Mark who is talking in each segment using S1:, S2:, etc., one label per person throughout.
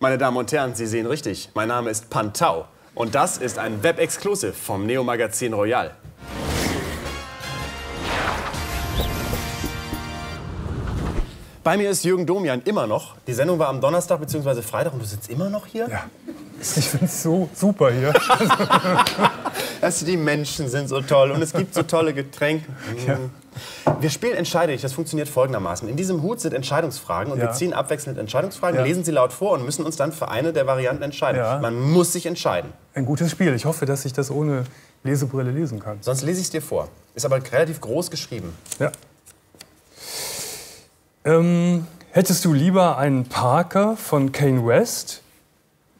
S1: Meine Damen und Herren, Sie sehen richtig. Mein Name ist Pantau. Und das ist ein Web-Exclusive vom Neo-Magazin Royal. Bei mir ist Jürgen Domian immer noch. Die Sendung war am Donnerstag bzw. Freitag und du sitzt immer noch hier?
S2: Ja. Ich finde es so super hier.
S1: Also die Menschen sind so toll und es gibt so tolle Getränke. Wir spielen Entscheide dich. Das funktioniert folgendermaßen. In diesem Hut sind Entscheidungsfragen und
S2: Ja.
S1: wir ziehen abwechselnd Entscheidungsfragen,
S2: Ja.
S1: lesen sie laut vor und müssen uns dann für eine der Varianten entscheiden.
S2: Ja.
S1: Man muss sich entscheiden.
S2: Ein gutes Spiel. Ich hoffe, dass ich das ohne Lesebrille lesen kann.
S1: Sonst lese ich es dir vor. Ist aber relativ groß geschrieben.
S2: Ja. Ähm, hättest du lieber einen Parker von Kane West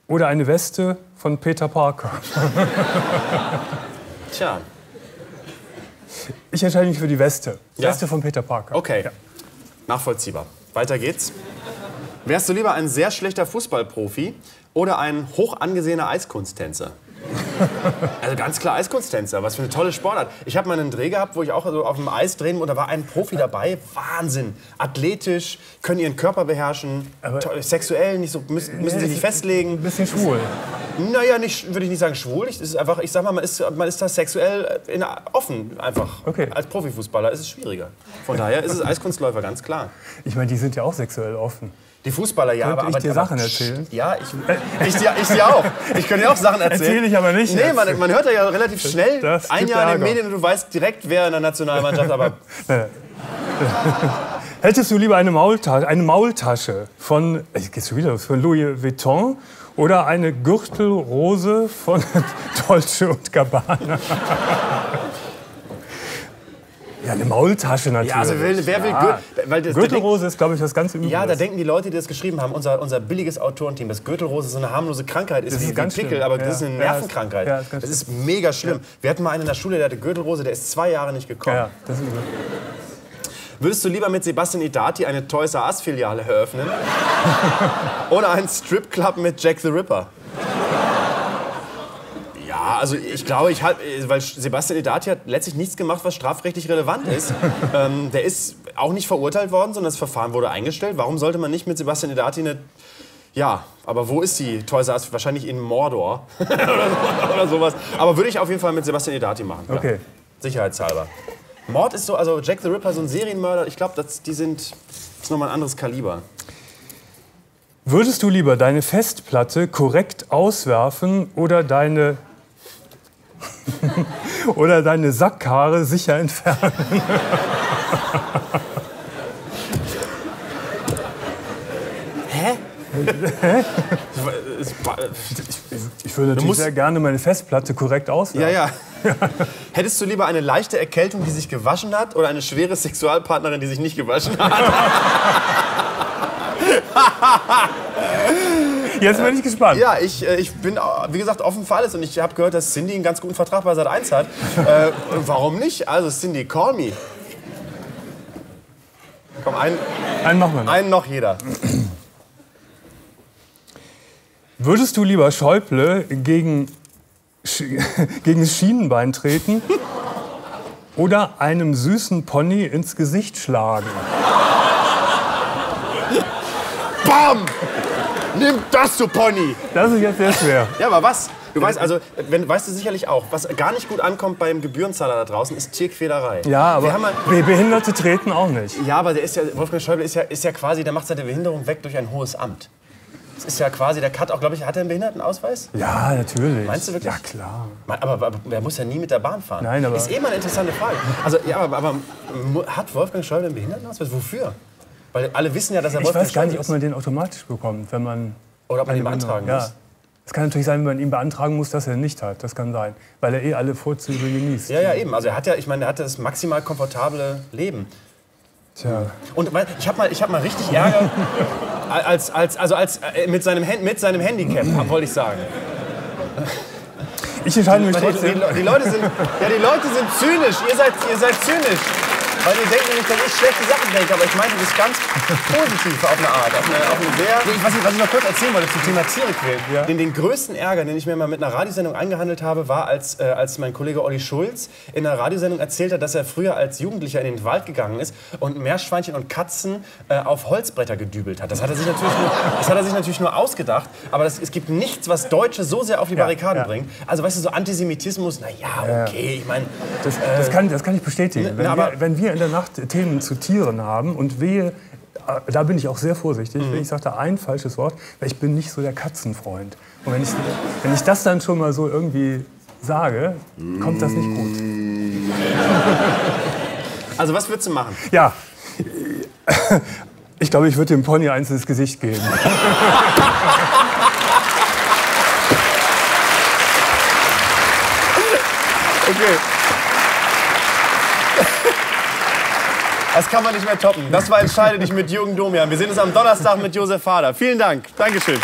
S2: oder eine Weste von Peter Parker?
S1: Tja,
S2: Ich entscheide mich für die Weste.
S1: Ja.
S2: Weste von Peter Parker.
S1: okay.
S2: Ja.
S1: Nachvollziehbar. Weiter geht's. Wärst du lieber ein sehr schlechter Fußballprofi oder ein hoch angesehener Eiskunsttänzer? Also ganz klar Eiskunsttänzer, was für eine tolle Sportart. Ich habe mal einen Dreh gehabt, wo ich auch so auf dem Eis drehen und da war ein Profi dabei. Wahnsinn. Athletisch, können ihren Körper beherrschen,
S2: Aber-
S1: sexuell, nicht so, müssen, müssen sich nicht
S2: Ein
S1: festlegen.
S2: bisschen schwul.
S1: Naja, nicht, würde ich nicht sagen schwul. Ich, ist einfach, ich sag mal, man ist, man ist da sexuell in, offen einfach.
S2: Okay.
S1: Als Profifußballer ist es schwieriger. Von daher ist es Eiskunstläufer, ganz klar.
S2: Ich meine, die sind ja auch sexuell offen.
S1: Die Fußballer, ja,
S2: Könnte
S1: aber...
S2: ich
S1: aber,
S2: dir
S1: aber,
S2: Sachen erzählen?
S1: Ja, ich, ich, dir, ich dir auch. Ich könnte dir auch Sachen erzählen.
S2: Erzähl ich aber nicht
S1: Nee, man, man hört ja relativ schnell,
S2: Das
S1: ein Jahr in den. Medien und du weißt direkt, wer in der Nationalmannschaft, aber...
S2: Hättest du lieber eine Maultasche, eine Maultasche von, ich schon wieder, von Louis Vuitton oder eine Gürtelrose von Dolce und Gabbana? Ja, eine Maultasche natürlich.
S1: Ja, also wer, wer will... Gür- Weil das,
S2: Gürtelrose ist, glaube ich, was ganz Übles.
S1: ja, da denken die Leute, die das geschrieben haben, unser, unser billiges Autorenteam, dass Gürtelrose so eine harmlose Krankheit ist,
S2: Das ist
S1: wie,
S2: ganz
S1: Pickel,
S2: schlimm.
S1: aber
S2: Ja.
S1: das ist eine
S2: Ja, das-
S1: Nervenkrankheit.
S2: ja, das ist
S1: das ist mega schlimm. Wir hatten mal einen in der Schule, der hatte Gürtelrose, der ist zwei Jahre nicht gekommen.
S2: Ja, das ist übel.
S1: Würdest du lieber mit Sebastian Idati eine Toys R Us Filiale eröffnen? Oder einen Stripclub mit Jack the Ripper? Ja, also ich glaube, ich halt, weil Sebastian Idati hat letztlich nichts gemacht, was strafrechtlich relevant ist. ähm, der ist auch nicht verurteilt worden, sondern das Verfahren wurde eingestellt. Warum sollte man nicht mit Sebastian Idati eine ja, aber wo ist die Toys R Us? Wahrscheinlich in Mordor oder, so, oder sowas. Aber würde ich auf jeden Fall mit Sebastian Idati machen. klar.
S2: Okay.
S1: Sicherheitshalber. Mord ist so, also Jack the Ripper, so ein Serienmörder, ich glaube, die sind, das ist nochmal ein anderes Kaliber.
S2: Würdest du lieber deine Festplatte korrekt auswerfen oder deine oder deine Sackhaare sicher entfernen? Ich würde natürlich
S1: musst-
S2: sehr gerne meine Festplatte korrekt
S1: Ja,
S2: auswerfen.
S1: ja. Hättest du lieber eine leichte Erkältung, die sich gewaschen hat, oder eine schwere Sexualpartnerin, die sich nicht gewaschen hat?
S2: Jetzt bin ich gespannt.
S1: Ja, ich, äh, ich bin, äh, wie gesagt, offen für alles. Und ich habe gehört, dass Cindy einen ganz guten Vertrag bei Sat1 hat. äh, warum nicht? Also, Cindy, call me. Komm, einen,
S2: Einen machen wir noch.
S1: einen noch jeder.
S2: Würdest du lieber Schäuble gegen, Sch- gegen das Schienenbein treten oder einem süßen Pony ins Gesicht schlagen?
S1: Bam! Nimm das, du Pony!
S2: Das ist jetzt sehr schwer.
S1: Ja, aber was? Du weißt also, wenn, weißt du sicherlich auch, was gar nicht gut ankommt beim Gebührenzahler da draußen, ist Tierquälerei.
S2: Ja,
S1: Wir
S2: aber
S1: mal,
S2: Be- Behinderte treten auch nicht.
S1: ja, aber der ist ja, Wolfgang Schäuble ist ja, ist ja quasi, der macht seine Behinderung weg durch ein hohes Amt. Das ist ja quasi, der hat auch, glaube ich, hat er einen Behindertenausweis?
S2: Ja, natürlich.
S1: Meinst du wirklich?
S2: Ja, klar.
S1: Man, aber, aber er muss ja nie mit der Bahn fahren.
S2: Nein, aber-
S1: Ist eh mal eine interessante Frage. Also, ja, aber, aber hat Wolfgang Schäuble einen Behindertenausweis? Wofür? Weil alle wissen ja, dass er
S2: Ich weiß gar nicht, ob man den automatisch bekommt, wenn man.
S1: Oder ob man ihn beantragen muss.
S2: Ja. Es kann natürlich sein, wenn man ihn beantragen muss, dass er ihn nicht hat. Das kann sein. Weil er eh alle Vorzüge genießt.
S1: Ja, ja, eben. Also er hat ja, ich meine, er hat das maximal komfortable Leben.
S2: Tja.
S1: Und ich habe mal, ich hab mal richtig Ärger als, als, also als, äh, mit, seinem, mit seinem Handicap, wollte ich sagen.
S2: Ich entscheide mich
S1: Weil Die,
S2: trotzdem.
S1: die, die, Leute sind, ja, die Leute sind zynisch. Ihr seid, ihr seid zynisch. Weil ihr denkt nämlich, dass ich schlechte Sachen denke, aber ich meinte das ganz positiv auf eine Art. Auf eine, auf eine sehr ich, was, ich, was ich noch kurz erzählen wollte zum Thema Tierquälen.
S2: Ja.
S1: Den, den größten Ärger, den ich mir mal mit einer Radiosendung angehandelt habe, war, als, äh, als mein Kollege Olli Schulz in einer Radiosendung erzählt hat, dass er früher als Jugendlicher in den Wald gegangen ist und Meerschweinchen und Katzen äh, auf Holzbretter gedübelt hat. Das hat er sich natürlich nur, das hat er sich natürlich nur ausgedacht, aber das, es gibt nichts, was Deutsche so sehr auf die Barrikaden
S2: ja.
S1: bringt. Also weißt du, so Antisemitismus, na ja, okay, ich meine...
S2: Das, das, kann, das kann ich bestätigen. Wenn,
S1: na, aber-
S2: wir, wenn wir in der Nacht Themen zu Tieren haben und wehe, äh, da bin ich auch sehr vorsichtig,
S1: Mhm.
S2: wenn ich sagte ein falsches Wort, weil ich bin nicht so der Katzenfreund. Und wenn ich, wenn ich das dann schon mal so irgendwie sage, kommt das nicht gut.
S1: Also was würdest du machen?
S2: Ja, ich glaube, ich würde dem Pony eins ins Gesicht geben.
S1: Okay. Das kann man nicht mehr toppen. Das war Entscheide dich mit Jürgen Domian. Wir sehen uns am Donnerstag mit Josef Fader. Vielen Dank. Dankeschön.